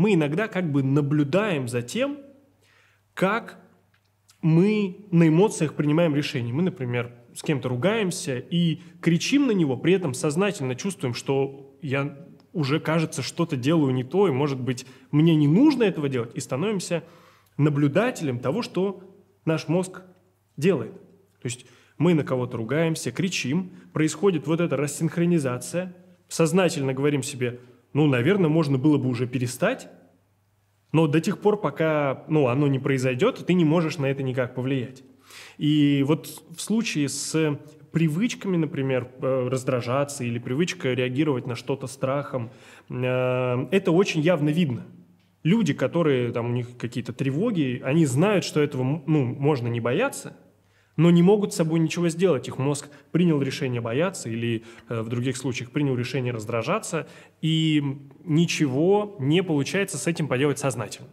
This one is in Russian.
мы иногда как бы наблюдаем за тем, как мы на эмоциях принимаем решения. Мы, например, с кем-то ругаемся и кричим на него, при этом сознательно чувствуем, что я уже, кажется, что-то делаю не то, и, может быть, мне не нужно этого делать, и становимся наблюдателем того, что наш мозг делает. То есть мы на кого-то ругаемся, кричим, происходит вот эта рассинхронизация, сознательно говорим себе, ну, наверное, можно было бы уже перестать, но до тех пор, пока ну, оно не произойдет, ты не можешь на это никак повлиять. И вот в случае с привычками, например, э, раздражаться или привычка реагировать на что-то страхом, э, это очень явно видно. Люди, которые там у них какие-то тревоги, они знают, что этого ну, можно не бояться, но не могут с собой ничего сделать. Их мозг принял решение бояться или э, в других случаях принял решение раздражаться, и ничего не получается с этим поделать сознательно.